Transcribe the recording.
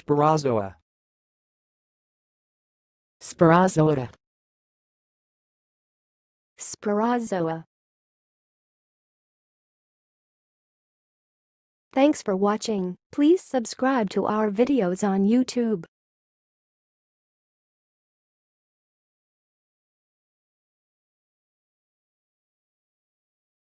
Sparazoa. Sparazoa. Sparazoa. Thanks for watching. Please subscribe to our videos on YouTube.